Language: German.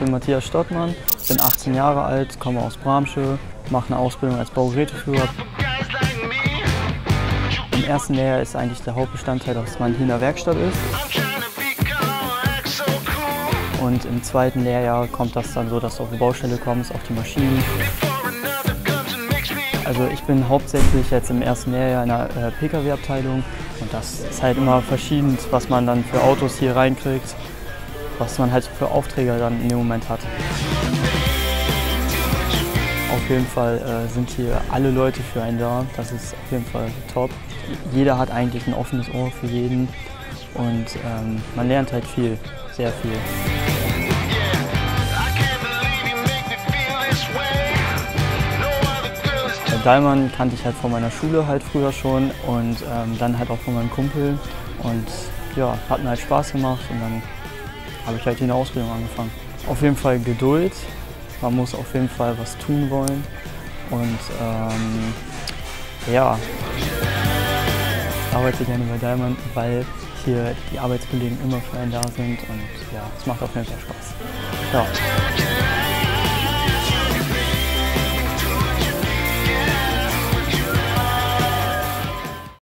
bin Matthias Stottmann, bin 18 Jahre alt, komme aus Bramsche, mache eine Ausbildung als Baugeräteführer. Im ersten Lehrjahr ist eigentlich der Hauptbestandteil, dass man hier in der Werkstatt ist. Und im zweiten Lehrjahr kommt das dann so, dass du auf die Baustelle kommst, auf die Maschinen. Also ich bin hauptsächlich jetzt im ersten Lehrjahr in der äh, Pkw-Abteilung und das ist halt immer verschieden, was man dann für Autos hier reinkriegt, was man halt für Aufträge dann in dem Moment hat. Auf jeden Fall äh, sind hier alle Leute für einen da, das ist auf jeden Fall top. Jeder hat eigentlich ein offenes Ohr für jeden und ähm, man lernt halt viel, sehr viel. Dallmann kannte ich halt von meiner Schule halt früher schon und ähm, dann halt auch von meinem Kumpel. Und ja, hat mir halt Spaß gemacht und dann habe ich halt hier eine Ausbildung angefangen. Auf jeden Fall Geduld. Man muss auf jeden Fall was tun wollen. Und ähm, ja, ich arbeite gerne bei Dallmann, weil hier die Arbeitskollegen immer für einen da sind und ja, es macht auf jeden Fall Spaß. Ja.